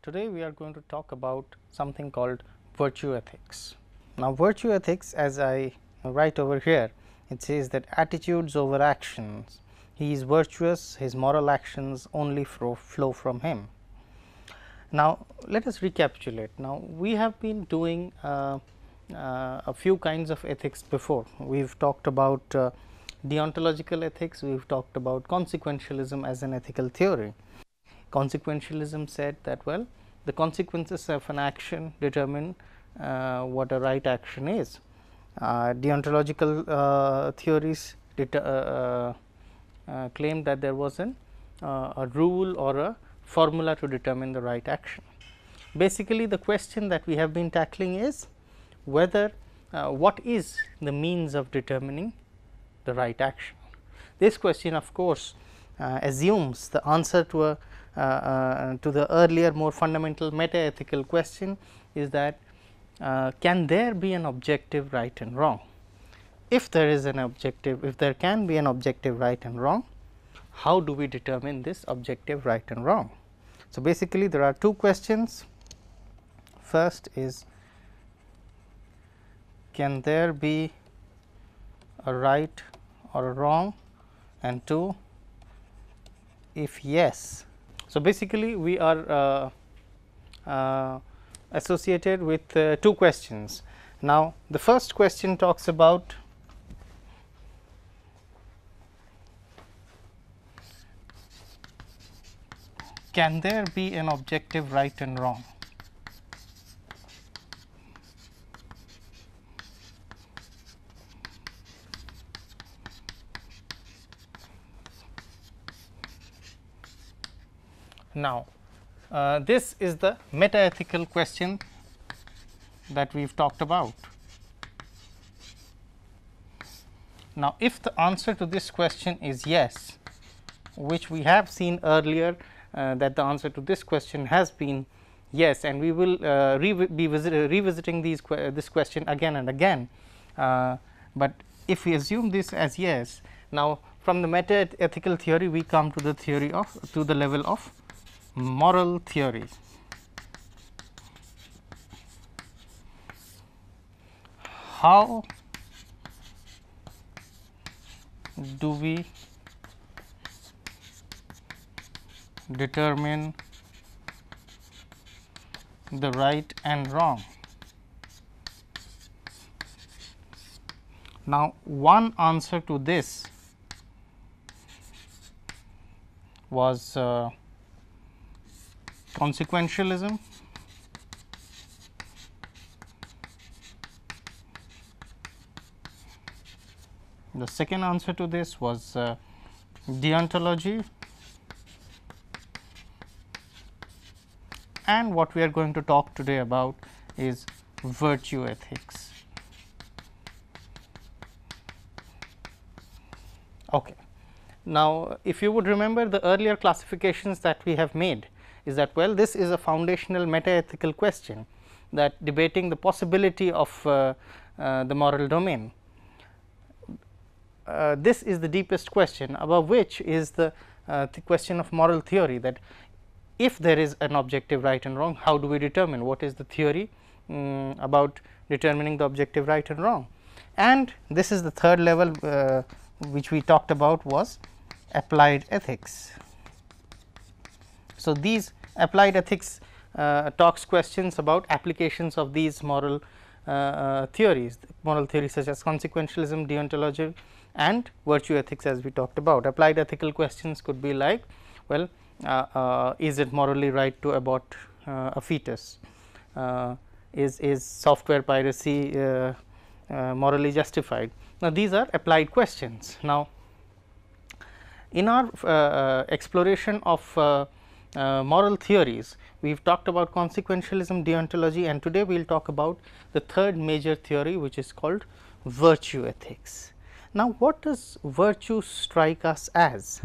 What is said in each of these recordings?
Today we are going to talk about something called virtue ethics. Now virtue ethics as I write over here it says that attitudes over actions. He is virtuous, his moral actions only flow from him. Now let us recapitulate. Now we have been doing uh, uh, a few kinds of ethics before. We have talked about uh, deontological ethics, we have talked about consequentialism as an ethical theory consequentialism said that well the consequences of an action determine uh, what a right action is. Uh, deontological uh, theories uh, uh, uh, claimed that there was an, a rule or a formula to determine the right action. Basically, the question that we have been tackling is whether what is the means of determining the right action. This question of course, assumes the answer to a to the earlier more fundamental meta ethical question is that uh, can there be an objective right and wrong? If there is an objective, if there can be an objective right and wrong, how do we determine this objective right and wrong? So, basically there are two questions. First is can there be a right or a wrong and two if yes so, basically we are uh, uh, associated with uh, two questions. Now, the first question talks about can there be an objective right and wrong? Now, uh, this is the meta ethical question that we have talked about. Now, if the answer to this question is yes, which we have seen earlier uh, that the answer to this question has been yes and we will uh, re be visit, revisiting these que this question again and again. Uh, but if we assume this as yes, now from the meta ethical theory we come to the theory of to the level of moral theories. How do we determine the right and wrong? Now, one answer to this was uh, consequentialism the second answer to this was uh, deontology and what we are going to talk today about is virtue ethics. Okay. Now, if you would remember the earlier classifications that we have made, is that well this is a foundational meta ethical question that debating the possibility of uh, uh, the moral domain. Uh, this is the deepest question above which is the, uh, the question of moral theory that if there is an objective right and wrong how do we determine what is the theory um, about determining the objective right and wrong. And this is the third level uh, which we talked about was applied ethics. So, these applied ethics uh, talks questions about applications of these moral uh, uh, theories, moral theories such as consequentialism, deontology and virtue ethics as we talked about. Applied ethical questions could be like well uh, uh, is it morally right to abort uh, a fetus, is, is software piracy morally justified. Now, these are applied questions. Now, in our exploration of uh, moral theories. We have talked about consequentialism, deontology and today we will talk about the third major theory which is called virtue ethics. Now, what does virtue strike us as?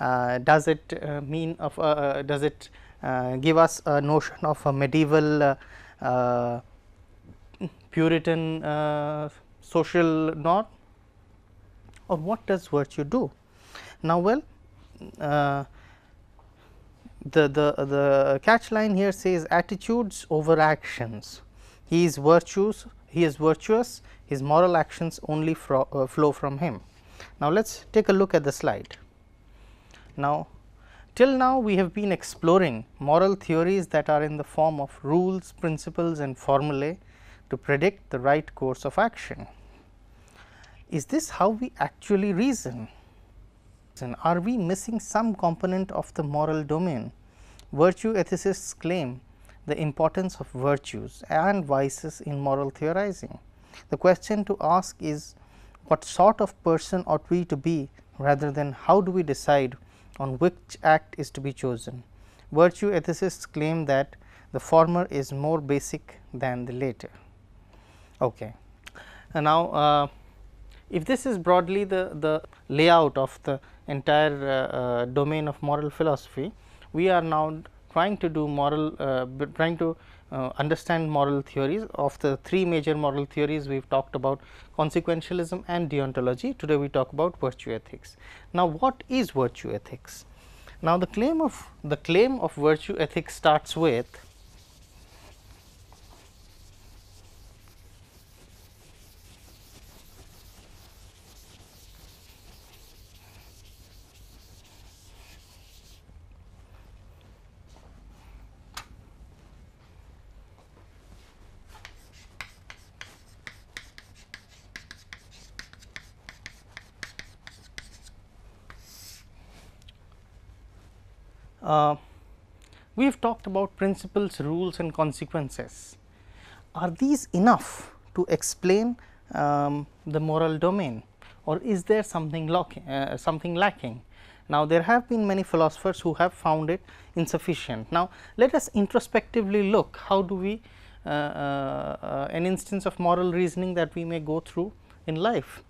Uh, does it uh, mean of uh, uh does it uh, give us a notion of a medieval uh, Puritan social norm or what does virtue do? Now, well the, the, the catch line here says attitudes over actions. He is virtuous, he is virtuous, his moral actions only fro, uh, flow from him. Now, let us take a look at the slide. Now, till now we have been exploring moral theories that are in the form of rules, principles and formulae to predict the right course of action. Is this how we actually reason? Are we missing some component of the moral domain? Virtue ethicists claim the importance of virtues and vices in moral theorizing. The question to ask is what sort of person ought we to be rather than how do we decide on which act is to be chosen. Virtue ethicists claim that the former is more basic than the later. Okay. And now, uh, if this is broadly the, the layout of the entire uh, uh, domain of moral philosophy, we are now trying to do moral, uh, trying to uh, understand moral theories of the three major moral theories we have talked about consequentialism and deontology. Today, we talk about virtue ethics. Now, what is virtue ethics? Now, the claim of the claim of virtue ethics starts with Uh, we have talked about principles, rules and consequences. Are these enough to explain um, the moral domain or is there something, uh, something lacking? Now, there have been many philosophers who have found it insufficient. Now, let us introspectively look how do we uh, uh, uh an instance of moral reasoning that we may go through in life.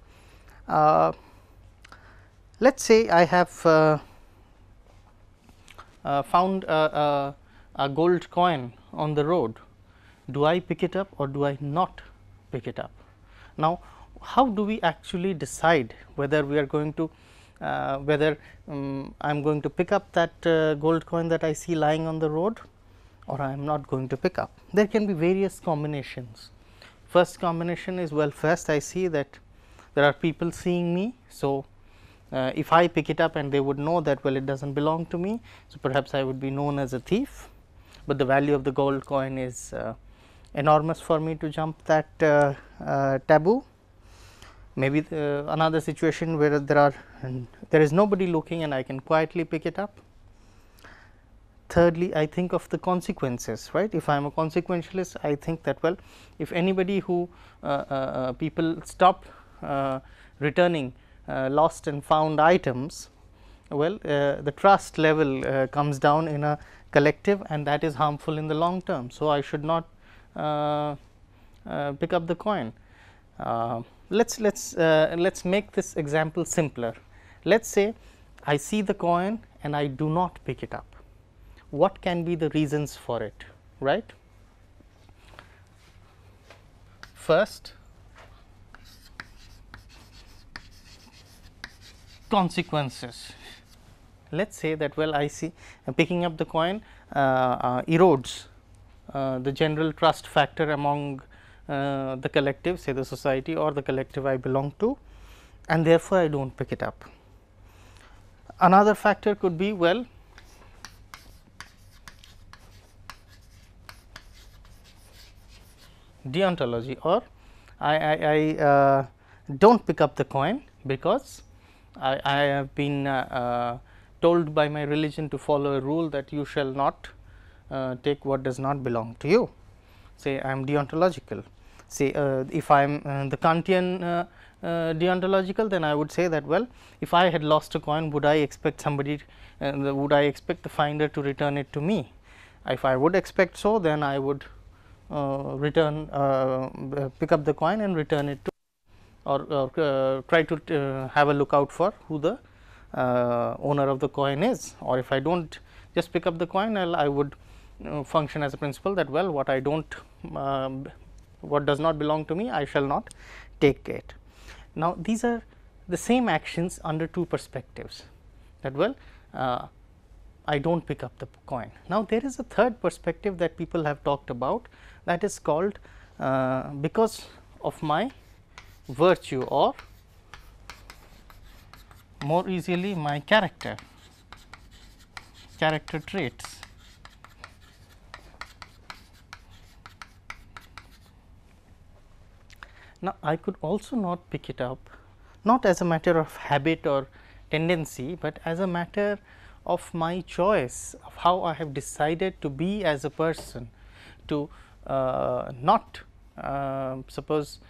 Uh, let us say I have uh, found a, a, a gold coin on the road, do I pick it up or do I not pick it up? Now, how do we actually decide whether we are going to uh, whether um, I am going to pick up that uh, gold coin that I see lying on the road or I am not going to pick up. There can be various combinations. First combination is well first I see that there are people seeing me. So, uh, if I pick it up and they would know that well it does not belong to me. So, perhaps I would be known as a thief, but the value of the gold coin is uh, enormous for me to jump that uh, uh taboo. Maybe the, another situation where there are there is nobody looking and I can quietly pick it up. Thirdly, I think of the consequences right. If I am a consequentialist, I think that well if anybody who uh, uh, people stop returning Uh, lost and found items, well uh, the trust level uh, comes down in a collective and that is harmful in the long term. So, I should not uh, uh, pick up the coin. let's let's let's make this example simpler. Let's say I see the coin and I do not pick it up. What can be the reasons for it, right? First, consequences. Let us say that well I see picking up the coin uh, uh, erodes uh, the general trust factor among the collective say the society or the collective I belong to and therefore, I do not pick it up. Another factor could be well deontology or I, I, I uh, do not pick up the coin because I, I have been uh, uh, told by my religion to follow a rule that you shall not uh, take what does not belong to you. Say I am deontological. Say if I am the Kantian deontological, then I would say that well, if I had lost a coin, would I expect somebody, would I expect the finder to return it to me? If I would expect so, then I would uh, return uh, pick up the coin and return it to or, or uh, try to uh, have a look out for who the uh, owner of the coin is or if I do not just pick up the coin I would function as a principle that well what I do not um, what does not belong to me I shall not take it. Now, these are the same actions under two perspectives that well uh, I do not pick up the coin. Now, there is a third perspective that people have talked about that is called uh, because of my virtue or more easily my character, character traits. Now, I could also not pick it up not as a matter of habit or tendency, but as a matter of my choice of how I have decided to be as a person to uh, not uh, suppose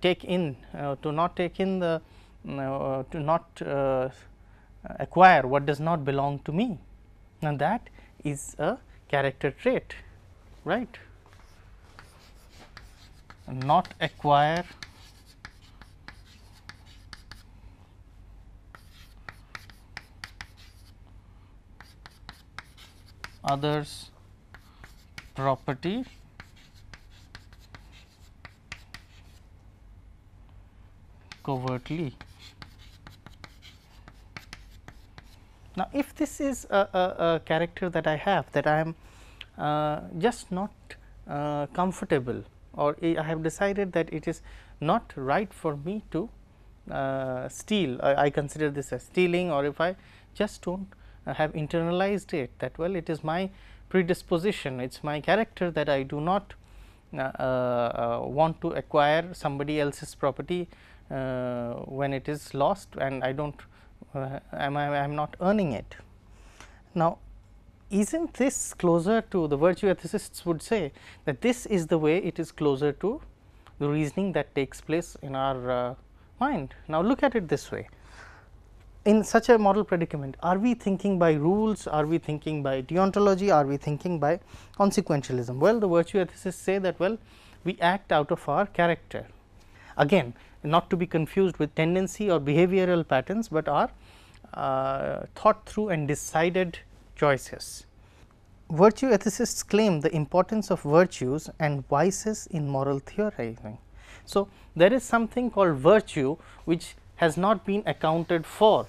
take in uh, to not take in the uh, to not uh, acquire what does not belong to me. And that is a character trait right? Not acquire others property covertly. Now, if this is a, a, a character that I have that I am uh, just not uh, comfortable or I have decided that it is not right for me to uh, steal, I, I, consider this as stealing or if I just do not have internalized it that well it is my predisposition, it is my character that I do not uh, uh, want to acquire somebody else's property when it is lost and I do not am I am not earning it. Now, is not this closer to the virtue ethicists would say that this is the way it is closer to the reasoning that takes place in our uh, mind. Now, look at it this way in such a model predicament are we thinking by rules, are we thinking by deontology, are we thinking by consequentialism? Well, the virtue ethicists say that well we act out of our character again not to be confused with tendency or behavioral patterns, but are uh, thought through and decided choices. Virtue ethicists claim the importance of virtues and vices in moral theorizing. So, there is something called virtue which has not been accounted for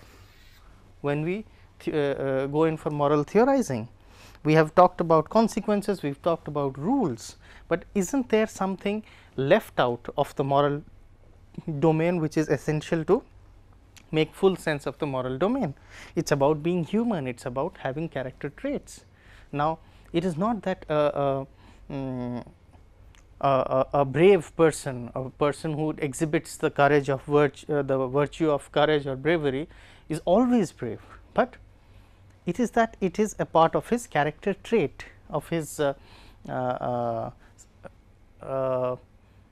when we uh, uh, go in for moral theorizing. We have talked about consequences, we have talked about rules, but is not there something left out of the moral domain which is essential to make full sense of the moral domain. It is about being human, it is about having character traits. Now, it is not that uh, uh, um, a, a, brave person, a person who exhibits the courage of virtue, uh, the virtue of courage or bravery is always brave, but it is that it is a part of his character trait of his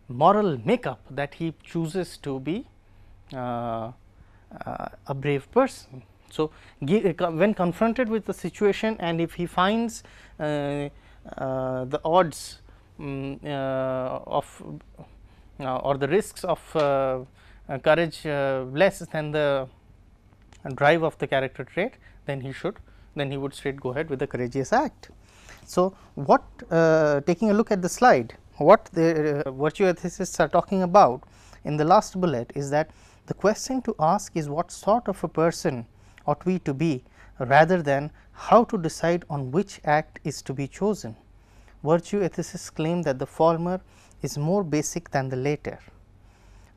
moral makeup that he chooses to be uh, uh, a brave person. So, when confronted with the situation and if he finds the odds um, of or the risks of courage less than the drive of the character trait, then he should then he would straight go ahead with the courageous act. So, what uh, taking a look at the slide, what the uh, virtue ethicists are talking about in the last bullet is that the question to ask is what sort of a person ought we to be rather than how to decide on which act is to be chosen. Virtue ethicists claim that the former is more basic than the later.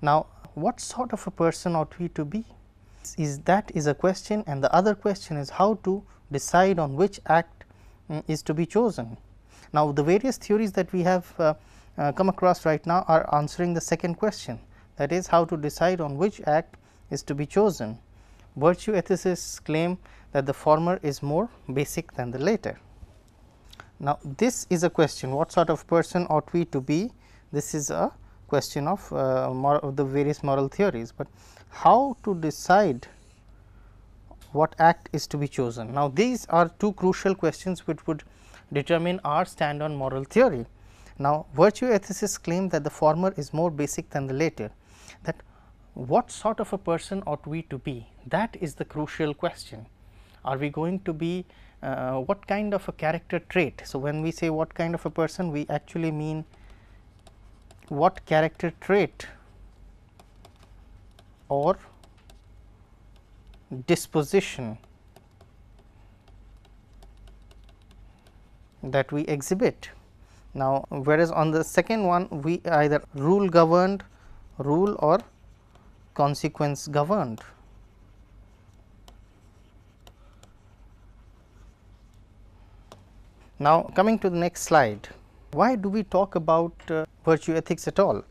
Now, what sort of a person ought we to be? is that is a question and the other question is how to decide on which act um, is to be chosen. Now, the various theories that we have uh, uh, come across right now are answering the second question that is how to decide on which act is to be chosen. Virtue ethicists claim that the former is more basic than the later. Now, this is a question what sort of person ought we to be this is a question of, uh, of the various moral theories, but how to decide what act is to be chosen. Now, these are two crucial questions which would determine our stand on moral theory. Now, virtue ethicists claim that the former is more basic than the latter, that what sort of a person ought we to be that is the crucial question. Are we going to be uh, what kind of a character trait. So, when we say what kind of a person we actually mean what character trait or disposition that we exhibit. Now, whereas on the second one we either rule governed, rule or consequence governed. Now, coming to the next slide, why do we talk about uh, virtue ethics at all?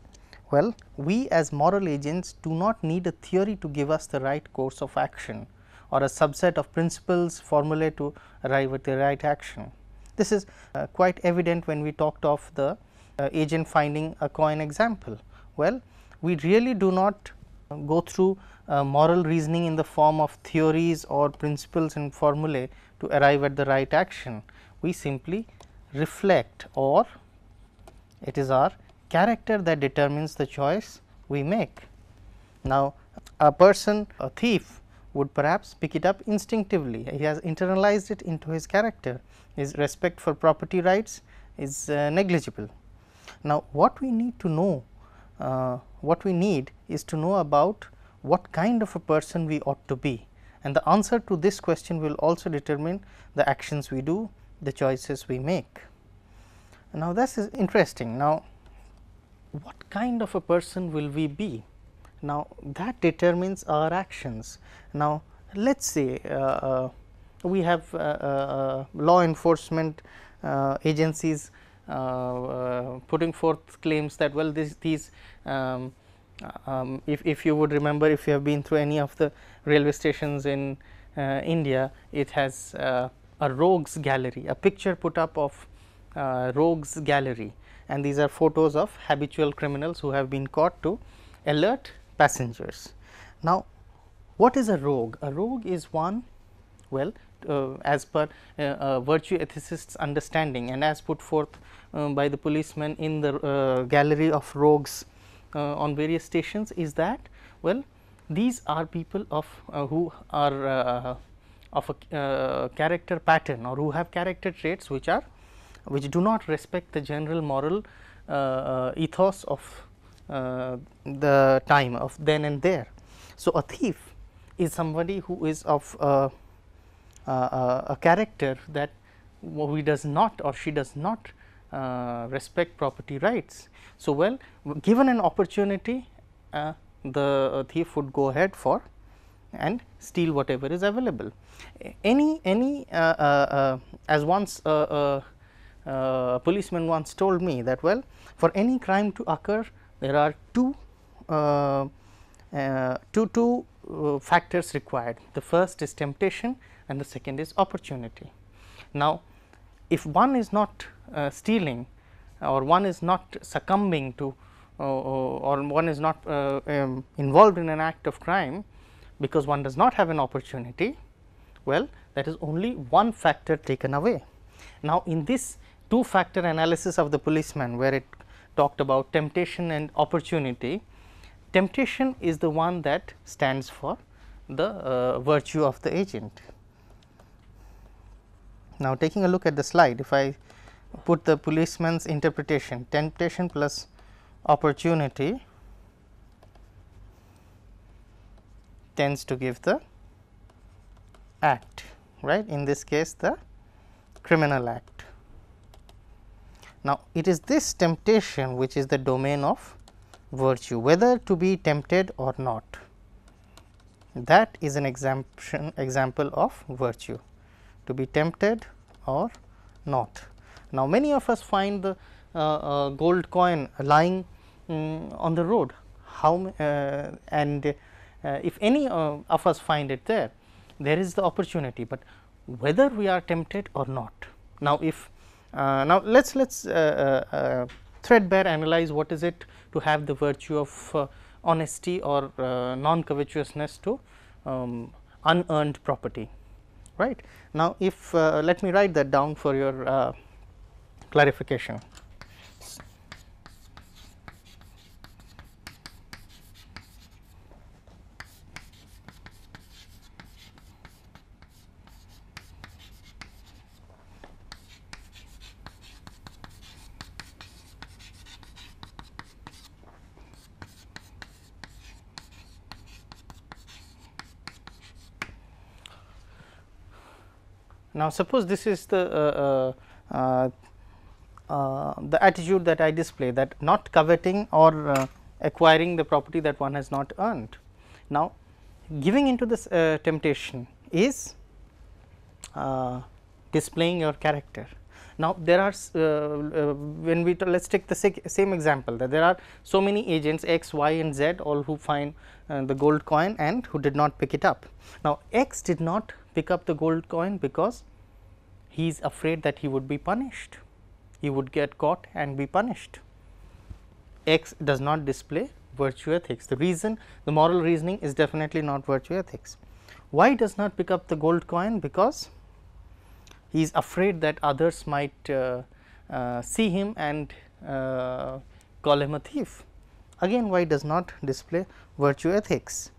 Well, we as moral agents do not need a theory to give us the right course of action or a subset of principles formulae to arrive at the right action. This is uh, quite evident when we talked of the uh, agent finding a coin example. Well, we really do not go through uh, moral reasoning in the form of theories or principles and formulae to arrive at the right action we simply reflect or it is our character that determines the choice we make. Now, a person a thief would perhaps pick it up instinctively he has internalized it into his character his respect for property rights is uh, negligible. Now, what we need to know uh, what we need is to know about what kind of a person we ought to be and the answer to this question will also determine the actions we do the choices we make. Now, this is interesting. Now, what kind of a person will we be? Now, that determines our actions. Now, let us say uh, uh, we have uh, uh, law enforcement agencies putting forth claims that well this, these um, um, if, if you would remember if you have been through any of the railway stations in India, it has a rogues gallery, a picture put up of uh, rogues gallery and these are photos of habitual criminals who have been caught to alert passengers. Now, what is a rogue? A rogue is one well uh, as per uh, uh, virtue ethicists understanding and as put forth uh, by the policemen in the uh, gallery of rogues on various stations is that well these are people of who are of a character pattern or who have character traits which are which do not respect the general moral ethos of the time of then and there. So, a thief is somebody who is of a, a character that he does not or she does not uh, respect property rights. So, well given an opportunity uh, the thief would go ahead for and steal whatever is available. Any any uh, uh, uh, as once a policeman once told me that well for any crime to occur there are two two two factors required the first is temptation and the second is opportunity. Now, if one is not stealing or one is not succumbing to uh, or one is not uh, um, involved in an act of crime, because one does not have an opportunity, well that is only one factor taken away. Now, in this two factor analysis of the policeman where it talked about temptation and opportunity, temptation is the one that stands for the uh, virtue of the agent. Now, taking a look at the slide, if I put the policeman's interpretation temptation plus opportunity tends to give the act right in this case the criminal act. Now, it is this temptation which is the domain of virtue whether to be tempted or not that is an exemption example of virtue to be tempted or not. Now, many of us find the uh, uh, gold coin lying um, on the road how uh, and uh, if any uh, of us find it there, there is the opportunity, but whether we are tempted or not. Now, if now let us let us threadbare analyze what is it to have the virtue of honesty or non covetousness to um, unearned property right. Now, if uh, let me write that down for your uh, clarification. Now, suppose this is the uh, uh, uh, the attitude that I display that not coveting or acquiring the property that one has not earned. Now, giving into this uh, temptation is uh, displaying your character. Now, there are uh, when we let us take the same example that there are so many agents x, y and z all who find the gold coin and who did not pick it up. Now, x did not pick up the gold coin because he is afraid that he would be punished he would get caught and be punished. X does not display virtue ethics. The reason the moral reasoning is definitely not virtue ethics. Y does not pick up the gold coin because he is afraid that others might uh, uh, see him and uh, call him a thief. Again Y does not display virtue ethics.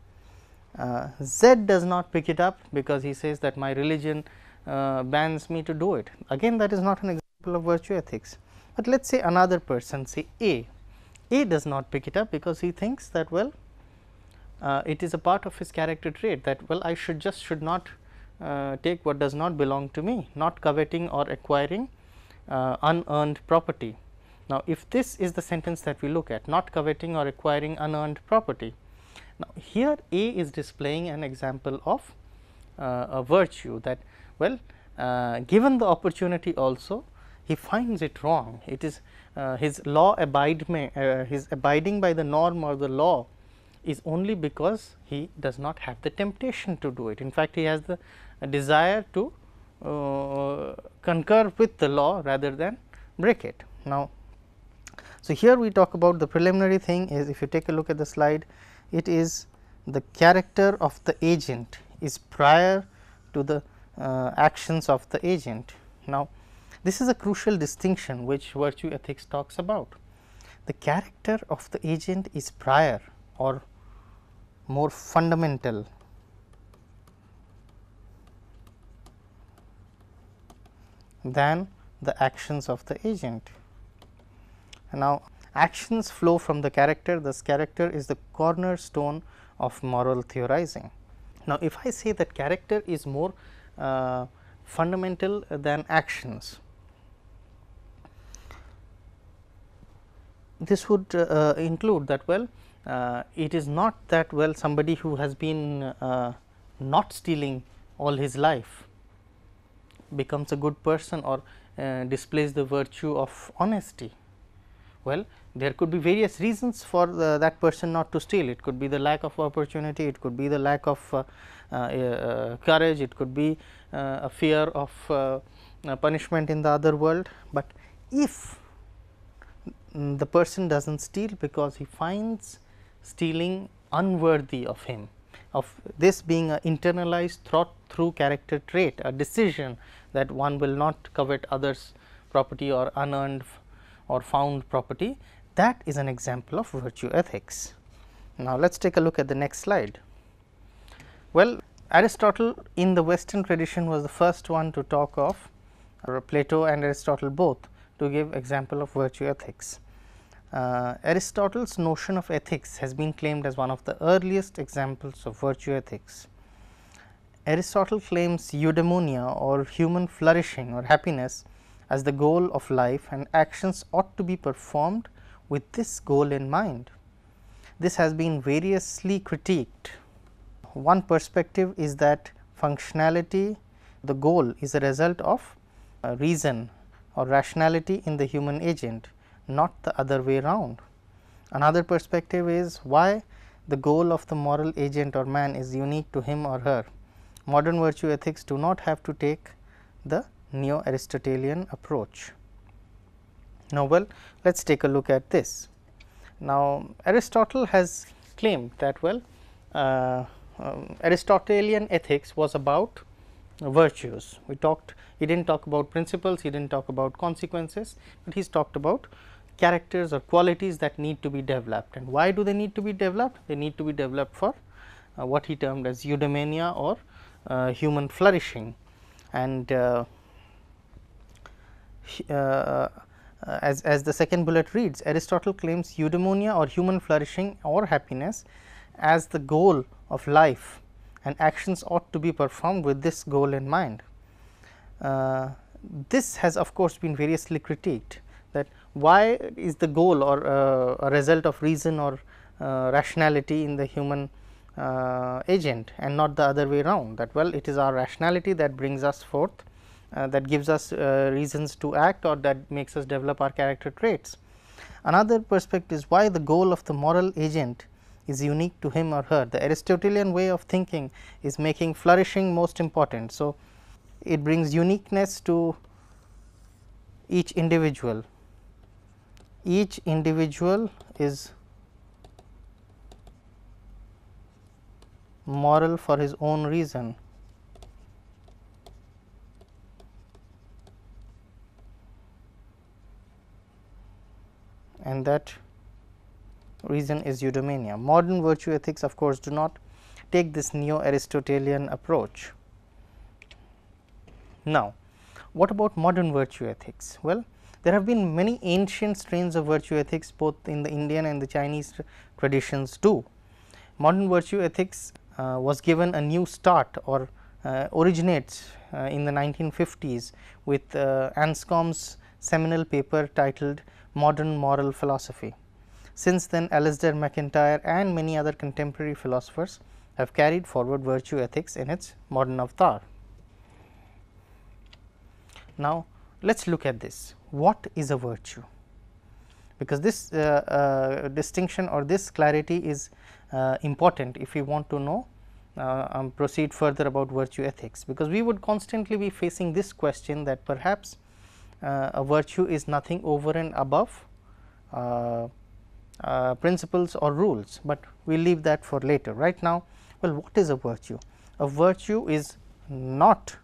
Uh, Z does not pick it up because he says that my religion uh, bans me to do it. Again that is not an example of virtue ethics, but let us say another person say A. A does not pick it up because he thinks that well uh, it is a part of his character trait that well I should just should not uh, take what does not belong to me not coveting or acquiring uh, unearned property. Now, if this is the sentence that we look at not coveting or acquiring unearned property. Now, here A is displaying an example of uh, a virtue that well uh, given the opportunity also he finds it wrong. It is uh, his law abide uh, his abiding by the norm or the law is only because he does not have the temptation to do it. In fact, he has the desire to uh, concur with the law rather than break it. Now, so here we talk about the preliminary thing is if you take a look at the slide, it is the character of the agent is prior to the uh, actions of the agent. Now, this is a crucial distinction which virtue ethics talks about. The character of the agent is prior or more fundamental than the actions of the agent. Now, actions flow from the character, this character is the cornerstone of moral theorizing. Now, if I say that character is more uh, fundamental than actions, this would uh, include that well uh, it is not that well somebody who has been uh, not stealing all his life becomes a good person or uh, displays the virtue of honesty. Well, there could be various reasons for that person not to steal. It could be the lack of opportunity, it could be the lack of uh, uh, courage, it could be a fear of punishment in the other world. But if the person does not steal because he finds stealing unworthy of him of this being an internalized thought through character trait a decision that one will not covet others property or unearned or found property that is an example of virtue ethics. Now, let us take a look at the next slide. Well, Aristotle in the western tradition was the first one to talk of Plato and Aristotle both to give example of virtue ethics. Uh, Aristotle's notion of ethics has been claimed as one of the earliest examples of virtue ethics. Aristotle claims eudaimonia or human flourishing or happiness as the goal of life and actions ought to be performed with this goal in mind. This has been variously critiqued. One perspective is that functionality, the goal is a result of uh, reason or rationality in the human agent, not the other way round. Another perspective is why the goal of the moral agent or man is unique to him or her. Modern virtue ethics do not have to take the neo Aristotelian approach. Now, well let us take a look at this. Now, Aristotle has claimed that well uh, um, Aristotelian ethics was about virtues. We talked he did not talk about principles, he did not talk about consequences, but he has talked about characters or qualities that need to be developed and why do they need to be developed? They need to be developed for uh, what he termed as eudaimonia or uh, human flourishing and uh as, as the second bullet reads Aristotle claims eudaimonia or human flourishing or happiness as the goal of life and actions ought to be performed with this goal in mind. Uh, this has of course been variously critiqued that why is the goal or uh, a result of reason or uh, rationality in the human uh, agent and not the other way around that well it is our rationality that brings us forth uh, that gives us uh, reasons to act or that makes us develop our character traits. Another perspective is why the goal of the moral agent is unique to him or her. The Aristotelian way of thinking is making flourishing most important. So, it brings uniqueness to each individual. Each individual is moral for his own reason. And that reason is eudaimonia. Modern virtue ethics of course, do not take this neo Aristotelian approach. Now, what about modern virtue ethics? Well, there have been many ancient strains of virtue ethics both in the Indian and the Chinese traditions too. Modern virtue ethics uh, was given a new start or uh, originates uh, in the 1950s with uh, Anscombe's seminal paper titled Modern Moral Philosophy. Since then Alasdair MacIntyre and many other contemporary philosophers have carried forward virtue ethics in its modern avatar. Now, let us look at this what is a virtue because this uh, uh, distinction or this clarity is uh, important if we want to know uh, um, proceed further about virtue ethics because we would constantly be facing this question that perhaps a virtue is nothing over and above uh, uh, principles or rules, but we leave that for later. Right now, well what is a virtue? A virtue is not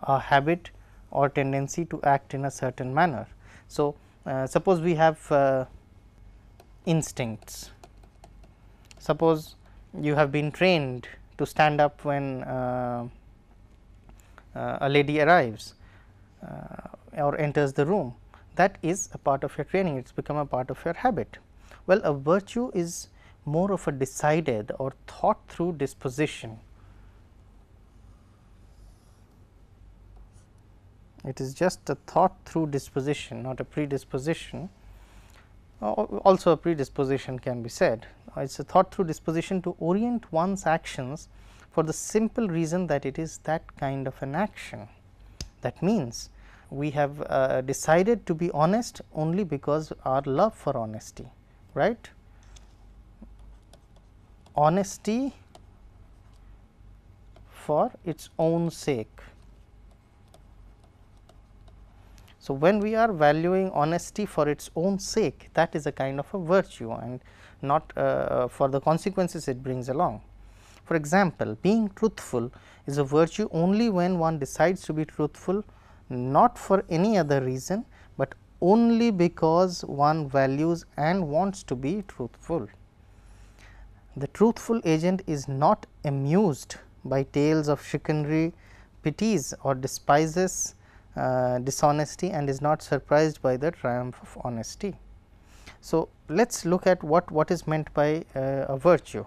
a habit or tendency to act in a certain manner. So, uh, suppose we have uh, instincts, suppose you have been trained to stand up when uh, a lady arrives or enters the room that is a part of your training it has become a part of your habit. Well, a virtue is more of a decided or thought through disposition. It is just a thought through disposition not a predisposition uh, also a predisposition can be said. Uh, it is a thought through disposition to orient one's actions for the simple reason that it is that kind of an action. That means, we have uh, decided to be honest only because our love for honesty right honesty for its own sake. So, when we are valuing honesty for its own sake that is a kind of a virtue and not uh, for the consequences it brings along. For example, being truthful is a virtue only when one decides to be truthful not for any other reason, but only because one values and wants to be truthful. The truthful agent is not amused by tales of chicanery, pities or despises uh, dishonesty and is not surprised by the triumph of honesty. So, let us look at what, what is meant by uh, a virtue.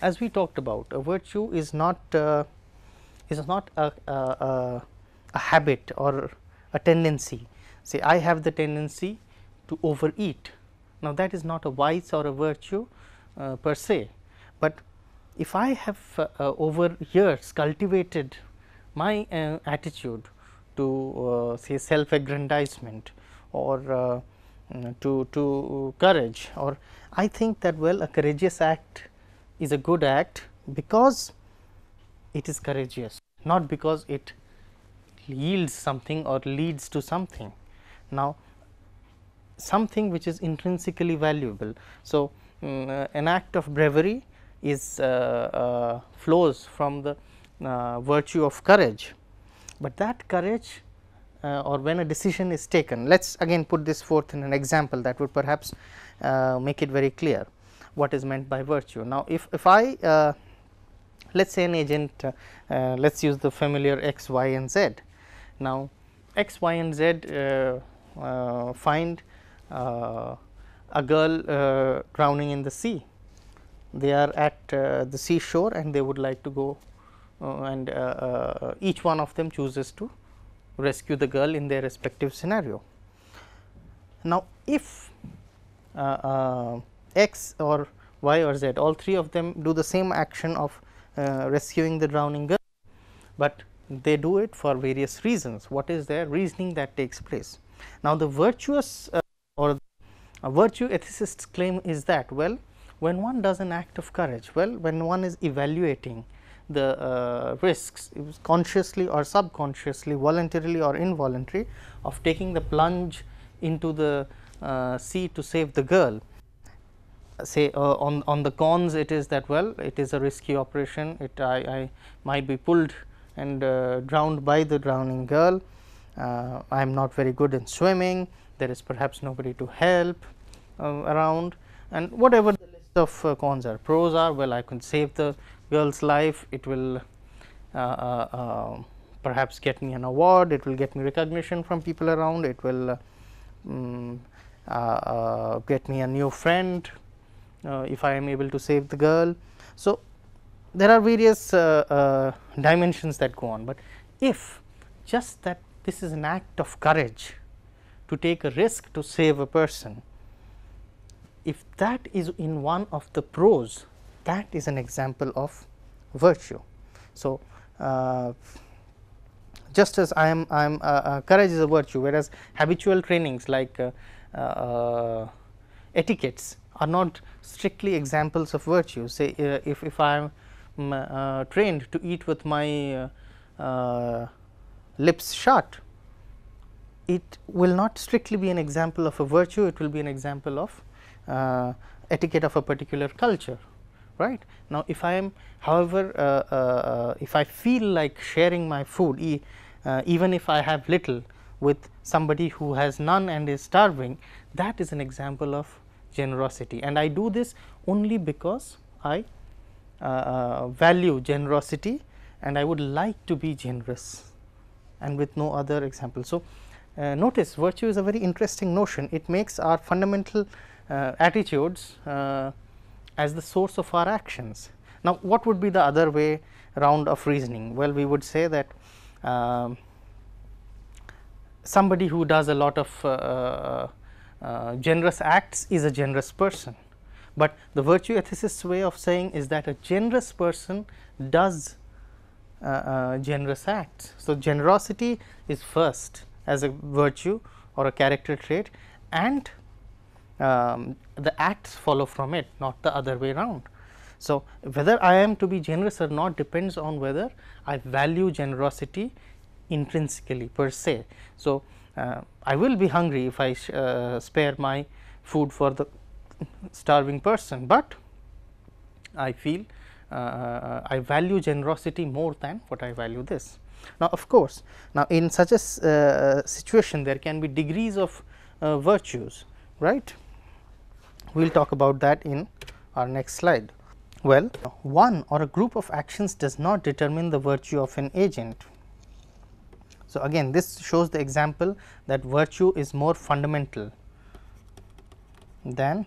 As we talked about a virtue is not uh, is not a, a, a a habit or a tendency say I have the tendency to overeat. Now, that is not a vice or a virtue uh, per se, but if I have uh, uh, over years cultivated my uh, attitude to uh, say self aggrandizement or uh, to, to courage or I think that well a courageous act is a good act because it is courageous not because it yields something or leads to something. Now, something which is intrinsically valuable. So, um, uh, an act of bravery is uh, uh, flows from the uh, virtue of courage, but that courage uh, or when a decision is taken, let us again put this forth in an example that would perhaps uh, make it very clear what is meant by virtue. Now, if, if I let us say an agent, let us use the familiar x, y and z. Now, x, y and z uh, uh, find uh, a girl drowning in the sea. They are at the seashore and they would like to go and each one of them chooses to rescue the girl in their respective scenario. Now, if uh, uh, x or y or z all three of them do the same action of uh, rescuing the drowning girl, but they do it for various reasons. What is their reasoning that takes place? Now, the virtuous uh, or virtue ethicists claim is that well when one does an act of courage, well when one is evaluating the uh, risks consciously or subconsciously, voluntarily or involuntary of taking the plunge into the uh, sea to save the girl. Say uh, on, on the cons it is that well it is a risky operation, it I, I might be pulled and uh, drowned by the drowning girl, uh, I am not very good in swimming, there is perhaps nobody to help uh, around. And whatever the list of cons are. Pros are well I can save the girl's life, it will uh, uh, uh, perhaps get me an award, it will get me recognition from people around, it will um, get me a new friend if I am able to save the girl. So, there are various dimensions that go on, but if just that this is an act of courage to take a risk to save a person, if that is in one of the pros that is an example of virtue. So, uh, just as I am I am uh, uh, courage is a virtue whereas habitual trainings like uh, uh, etiquettes are not strictly examples of virtue say uh, if, if I am trained to eat with my lips shut it will not strictly be an example of a virtue it will be an example of etiquette of a particular culture right. Now, if I am however, uh, uh, if I feel like sharing my food e uh, even if I have little with somebody who has none and is starving that is an example of generosity and I do this only because I uh, value generosity and I would like to be generous and with no other example. So, uh, notice virtue is a very interesting notion it makes our fundamental uh, attitudes as the source of our actions. Now, what would be the other way round of reasoning? Well, we would say that uh, somebody who does a lot of uh, uh, uh, generous acts is a generous person, but the virtue ethicist's way of saying is that a generous person does uh, uh, generous acts. So, generosity is first as a virtue or a character trait and um, the acts follow from it not the other way around. So, whether I am to be generous or not depends on whether I value generosity intrinsically per se. So, uh, I will be hungry if I uh, spare my food for the starving person, but I feel uh, uh, I value generosity more than what I value this. Now, of course, now in such a uh, situation there can be degrees of uh, virtues right we will talk about that in our next slide. Well, one or a group of actions does not determine the virtue of an agent. So, again this shows the example that virtue is more fundamental than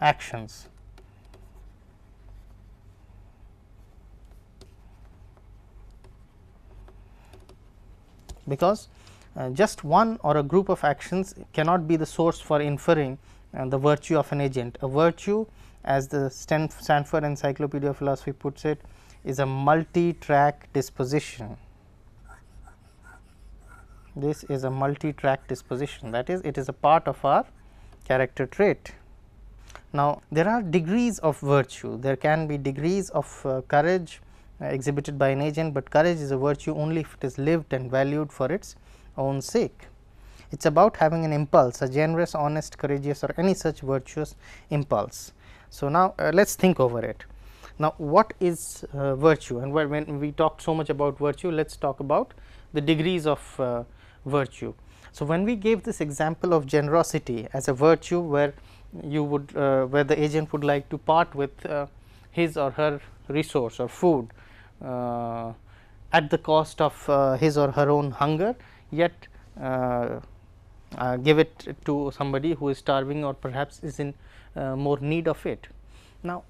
actions. Because uh, just one or a group of actions cannot be the source for inferring and the virtue of an agent. A virtue as the Stanford Encyclopedia of Philosophy puts it is a multi-track disposition. This is a multi-track disposition that is it is a part of our character trait. Now, there are degrees of virtue, there can be degrees of uh, courage uh, exhibited by an agent, but courage is a virtue only if it is lived and valued for its own sake. It is about having an impulse, a generous, honest, courageous or any such virtuous impulse. So, now uh, let us think over it. Now, what is uh, virtue and when we talk so much about virtue, let us talk about the degrees of uh, virtue. So, when we gave this example of generosity as a virtue where you would uh, where the agent would like to part with uh, his or her resource or food uh, at the cost of his or her own hunger, yet uh, give it to somebody who is starving or perhaps is in uh, more need of it. Now,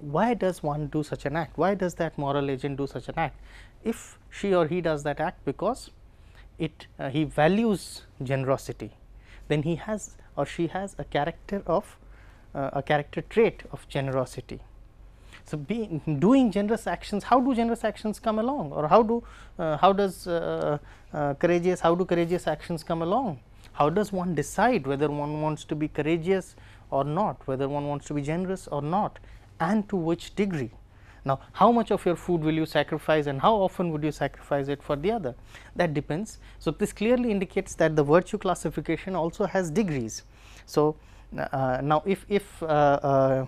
why does one do such an act? Why does that moral agent do such an act? If she or he does that act because it uh, he values generosity then he has or she has a character of uh, a character trait of generosity. So, being doing generous actions how do generous actions come along? Or how do uh, how does uh, uh, courageous how do courageous actions come along? How does one decide whether one wants to be courageous or not whether one wants to be generous or not and to which degree now, how much of your food will you sacrifice and how often would you sacrifice it for the other that depends. So, this clearly indicates that the virtue classification also has degrees. So, uh, now if, if uh, uh,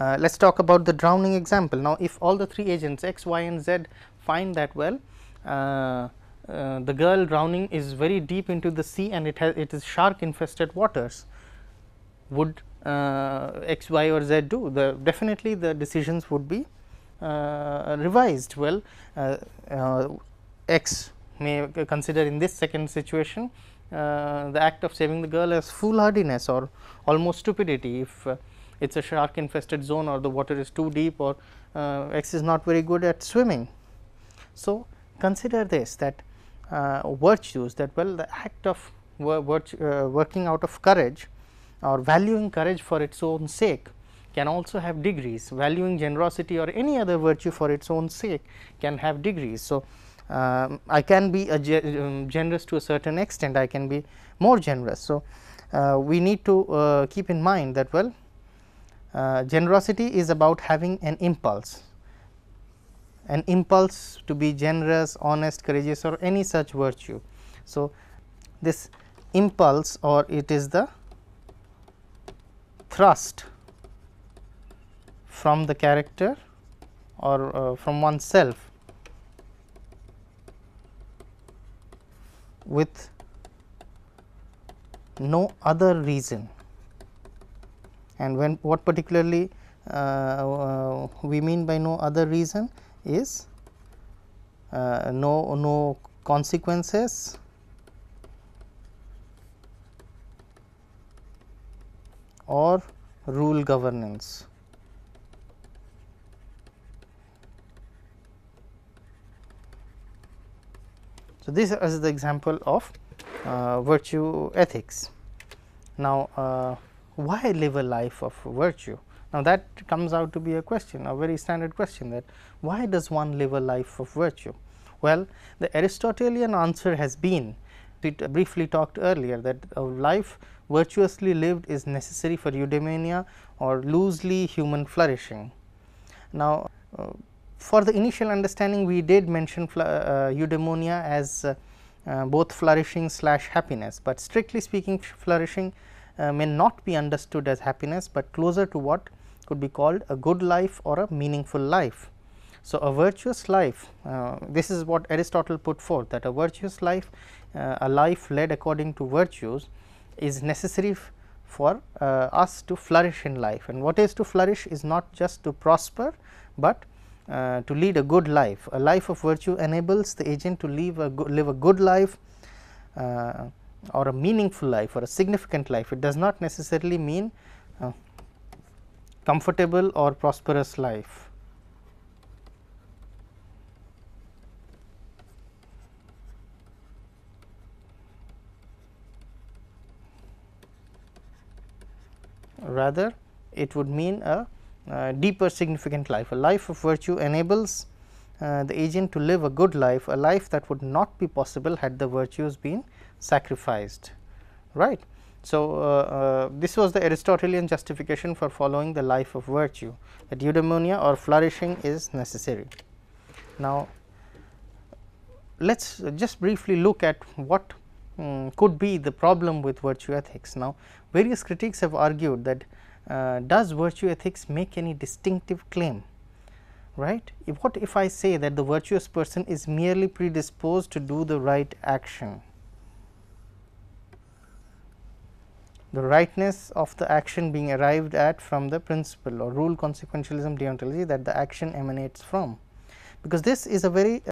uh let us talk about the drowning example. Now, if all the three agents x, y and z find that well uh, uh, the girl drowning is very deep into the sea and it has it is shark infested waters would uh, x, y or z do the definitely the decisions would be uh, revised well uh, uh, x may consider in this second situation uh, the act of saving the girl as foolhardiness or almost stupidity if uh, it is a shark infested zone or the water is too deep or x is not very good at swimming. So, consider this that virtues that well the act of working out of courage or valuing courage for its own sake can also have degrees valuing generosity or any other virtue for its own sake can have degrees. So, um, I can be um, generous to a certain extent I can be more generous. So, uh, we need to uh, keep in mind that well uh, generosity is about having an impulse an impulse to be generous, honest, courageous or any such virtue. So, this impulse or it is the thrust from the character or uh, from oneself with no other reason. And when what particularly uh, uh, we mean by no other reason is uh, no no consequences or rule governance. So, this is the example of uh, virtue ethics. Now, uh, why live a life of virtue? Now, that comes out to be a question, a very standard question that why does one live a life of virtue? Well, the Aristotelian answer has been, we briefly talked earlier that a life virtuously lived is necessary for eudaimonia or loosely human flourishing. Now, uh, for the initial understanding we did mention uh, eudaimonia as uh, uh, both flourishing slash happiness, but strictly speaking flourishing uh, may not be understood as happiness, but closer to what could be called a good life or a meaningful life. So, a virtuous life uh, this is what Aristotle put forth that a virtuous life a life led according to virtues is necessary for uh, us to flourish in life and what is to flourish is not just to prosper, but uh, to lead a good life. A life of virtue enables the agent to live a good, live a good life uh, or a meaningful life or a significant life. It does not necessarily mean comfortable or prosperous life. Rather it would mean a, a deeper significant life. A life of virtue enables uh, the agent to live a good life, a life that would not be possible had the virtues been sacrificed. right? So, uh, uh, this was the Aristotelian justification for following the life of virtue that eudaimonia or flourishing is necessary. Now, let us just briefly look at what um, could be the problem with virtue ethics. Now, various critics have argued that uh, does virtue ethics make any distinctive claim? Right? If what if I say that the virtuous person is merely predisposed to do the right action? The rightness of the action being arrived at from the principle or rule consequentialism deontology that the action emanates from. Because this is a very uh,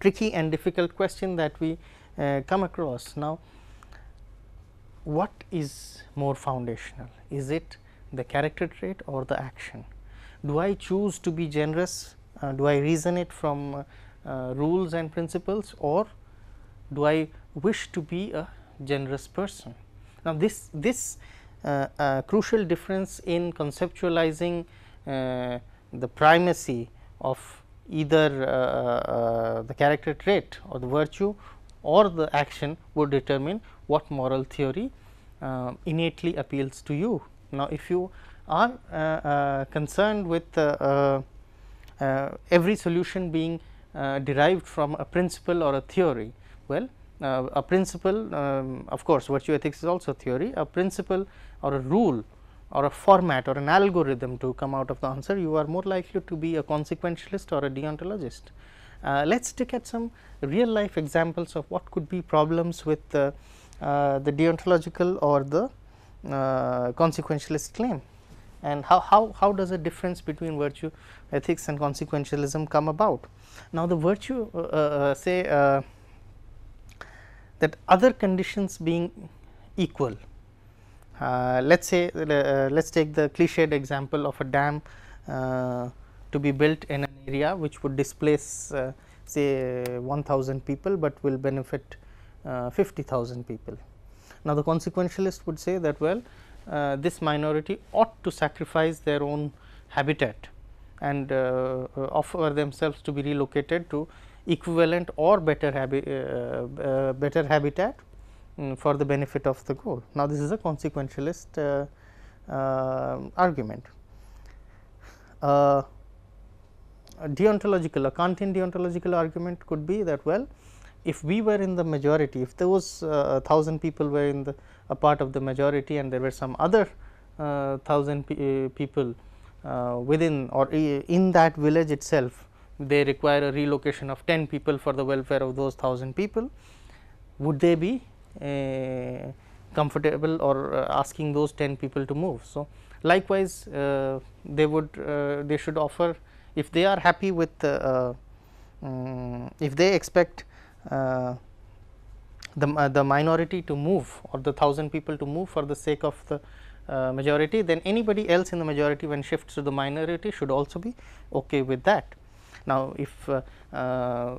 tricky and difficult question that we come across now what is more foundational? Is it the character trait or the action? Do I choose to be generous? Uh, do I reason it from uh, uh, rules and principles or do I wish to be a generous person. Now, this, this uh, uh, crucial difference in conceptualizing uh, the primacy of either uh, uh, the character trait or the virtue or the action would determine what moral theory uh, innately appeals to you. Now, if you are concerned with every solution being derived from a principle or a theory, well uh, a principle um, of course, virtue ethics is also theory a principle or a rule or a format or an algorithm to come out of the answer you are more likely to be a consequentialist or a deontologist. Uh, Let us look at some real life examples of what could be problems with uh, the deontological or the uh, consequentialist claim and how, how, how does a difference between virtue ethics and consequentialism come about. Now, the virtue uh, uh, say that other conditions being equal. Uh, let us say uh, let us take the cliched example of a dam uh, to be built in area which would displace uh, say 1000 people, but will benefit uh, 50,000 people. Now, the consequentialist would say that well uh, this minority ought to sacrifice their own habitat and offer themselves to be relocated to equivalent or better, habi uh, uh, better habitat um, for the benefit of the goal. Now, this is a consequentialist uh, argument. deontological, a Kantian deontological argument could be that well, if we were in the majority, if those uh, thousand people were in the a part of the majority and there were some other uh, thousand pe people uh, within or in that village itself they require a relocation of 10 people for the welfare of those 1000 people, would they be uh, comfortable or uh, asking those 10 people to move. So, likewise uh, they would uh, they should offer if they are happy with um, if they expect uh, the, uh, the minority to move or the 1000 people to move for the sake of the majority then anybody else in the majority when shifts to the minority should also be okay with that. Now, if uh, uh,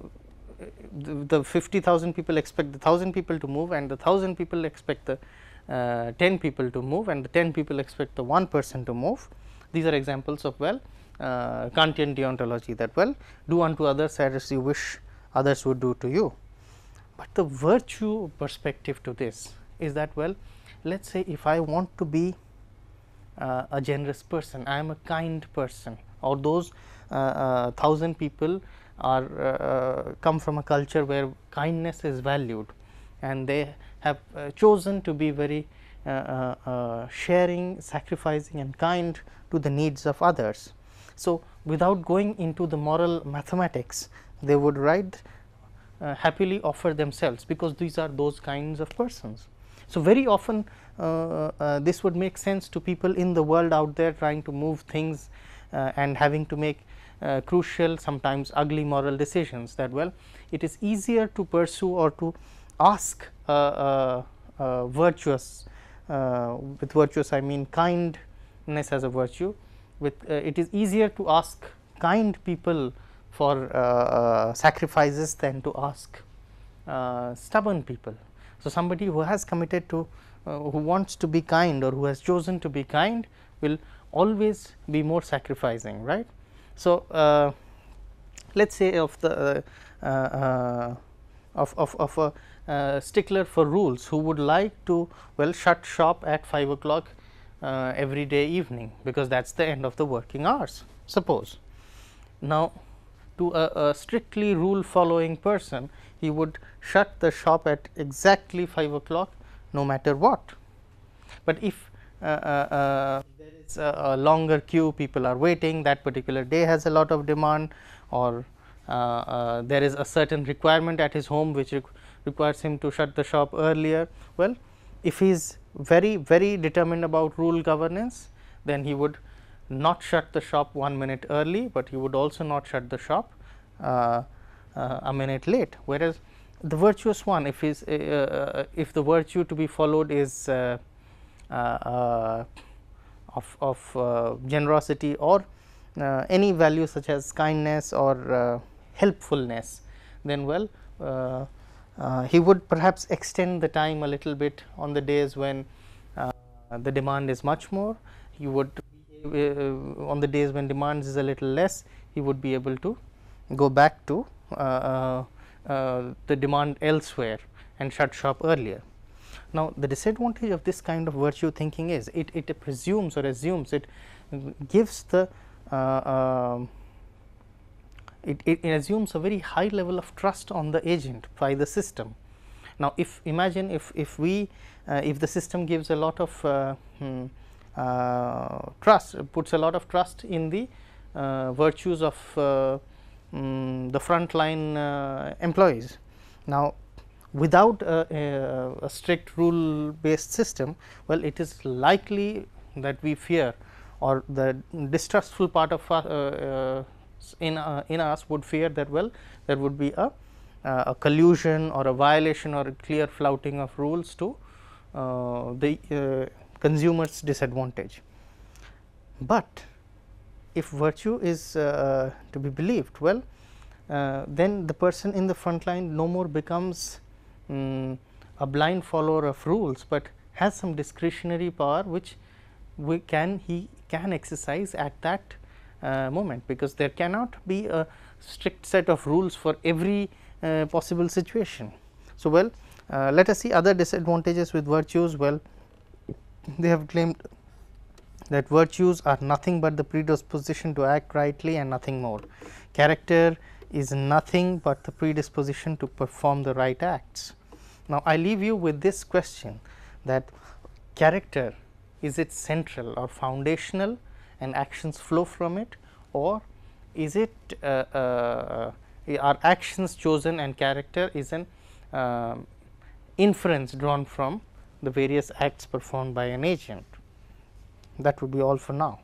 the, the 50,000 people expect the 1000 people to move and the 1000 people expect the uh, 10 people to move and the 10 people expect the 1 person to move. These are examples of well uh, Kantian deontology that well do unto others as you wish others would do to you. But the virtue perspective to this is that well let us say if I want to be uh, a generous person, I am a kind person or those uh, uh, thousand people are uh, come from a culture where kindness is valued and they have chosen to be very sharing, sacrificing and kind to the needs of others. So, without going into the moral mathematics, they would write uh, happily offer themselves because these are those kinds of persons. So, very often uh, uh, this would make sense to people in the world out there trying to move things and having to make uh, crucial sometimes ugly moral decisions that well it is easier to pursue or to ask uh, uh, uh virtuous uh, with virtuous I mean kindness as a virtue with uh, it is easier to ask kind people for sacrifices than to ask stubborn people. So, somebody who has committed to who wants to be kind or who has chosen to be kind will always be more sacrificing right. So, uh, let us say of the uh, uh, of, of, of a uh, stickler for rules who would like to well shut shop at 5 o'clock uh, every day evening because that is the end of the working hours suppose. Now, to a, a, strictly rule following person he would shut the shop at exactly 5 o'clock no matter what. But if uh, is a, a, longer queue people are waiting that particular day has a lot of demand or uh, uh, there is a certain requirement at his home which requires him to shut the shop earlier. Well, if he is very very determined about rule governance then he would not shut the shop 1 minute early, but he would also not shut the shop uh, uh, a minute late. Whereas, the virtuous one if is uh, uh, if the virtue to be followed is of, of uh, generosity or uh, any value such as kindness or uh, helpfulness, then well uh, he would perhaps extend the time a little bit on the days when uh, the demand is much more. He would uh, on the days when demand is a little less, he would be able to go back to uh, uh, the demand elsewhere and shut shop earlier. Now, the disadvantage of this kind of virtue thinking is it, it presumes or assumes it gives the uh, um, it, it, assumes a very high level of trust on the agent by the system. Now, if imagine if, if we uh, if the system gives a lot of uh, hmm, uh, trust puts a lot of trust in the uh, virtues of um, the frontline employees. Now, without a, a, a, strict rule based system, well it is likely that we fear or the distrustful part of uh, in uh, in us would fear that well there would be a uh, a collusion or a violation or a clear flouting of rules to uh, the consumers disadvantage. But if virtue is to be believed well then the person in the front line no more becomes um, a blind follower of rules, but has some discretionary power which we can he can exercise at that uh, moment because there cannot be a strict set of rules for every uh, possible situation. So, well uh, let us see other disadvantages with virtues well they have claimed that virtues are nothing but the predisposition to act rightly and nothing more. Character is nothing but the predisposition to perform the right acts. Now, I leave you with this question that character is it central or foundational and actions flow from it or is it uh, uh, are actions chosen and character is an uh, inference drawn from the various acts performed by an agent. That would be all for now.